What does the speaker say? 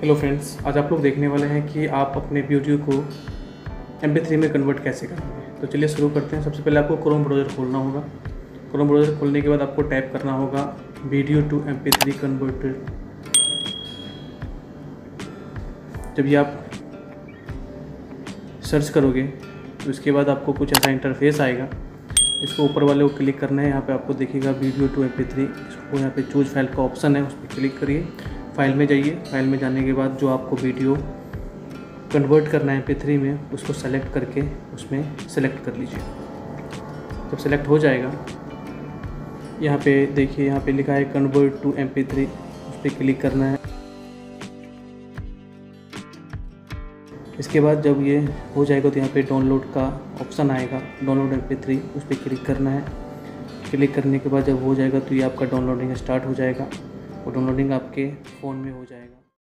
Hello friends आज आप लोग देखने वाले हैं कि आप अपने वीडियो को एम थ्री में कन्वर्ट कैसे करेंगे। तो चलिए शुरू करते हैं। सबसे पहले आपको क्रोम ब्राउज़र खोलना होगा। क्रोम ब्राउज़र खोलने के बाद आपको टाइप करना होगा video to M three converter जब ये आप सर्च करोगे तो इसके बाद आपको कुछ ऐसा इंटरफेस आएगा। इसको ऊपर वाले को क्लिक करना है। यहाँ पे आपको देखिएगा video to M P three इसको यहाँ पे चूज़ फ़ाइल का ऑप्शन है, उस पर क्लिक करिए। फ़ाइल में जाइए। फ़ाइल में जाने के बाद जो आपको वीडियो कन्वर्ट करना है थ्री में, उसको सेलेक्ट करके उसमें सेलेक्ट कर लीजिए। जब सेलेक्ट हो जाएगा, यहाँ पे देखिए, यहाँ पे लिखा है कन्वर्ट टू एम थ्री उस पर क्लिक करना है। इसके बाद जब ये हो जाएगा तो यहाँ पे डाउनलोड का ऑप्शन आएगा। डाउनलोड एम पी थ्री उस पर क्लिक करना है। क्लिक करने के बाद जब हो जाएगा तो ये आपका डाउनलोडिंग स्टार्ट हो जाएगा। और डाउनलोडिंग आपके फ़ोन में हो जाएगा।